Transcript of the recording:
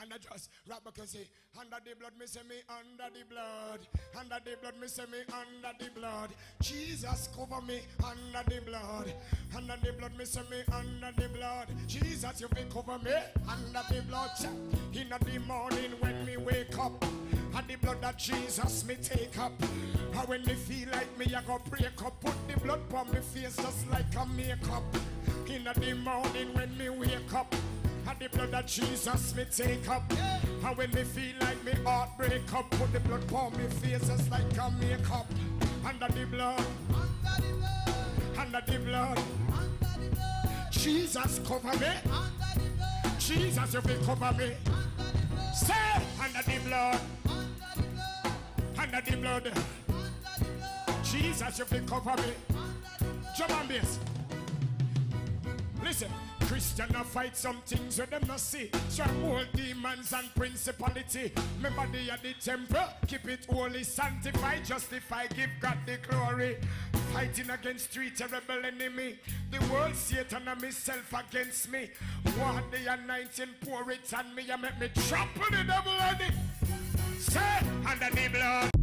And I just rap back and say, under the blood, me me under the blood. Under the blood, me me under the blood. Jesus cover me under the blood. Under the blood, me me under the blood. Jesus, you will cover me under the blood. In the morning when me wake up. And the blood that Jesus me take up. And when me feel like me, I go break up. Put the blood on me face just like a makeup. In the morning when me wake up. The blood that Jesus me take up. And when me feel like me heart break up. Put the blood on me face just like a makeup. Under the blood. Under the blood. Under the blood. Under the blood. Jesus cover me. Under the blood. Jesus you will cover me. Under the blood. Say under the blood. Under the blood. Under the blood. Under the blood. Jesus you will cover me. Under the blood. Drum and bass. Listen, Christian a fight some things where them not see. Stronghold demons and principality. Remember they are the temple. Keep it holy, sanctify, justify, give God the glory. Fighting against three terrible enemy. The world, Satan and myself against me. What the anointing pour it on me and make me trample the devil on it. Say under the blood.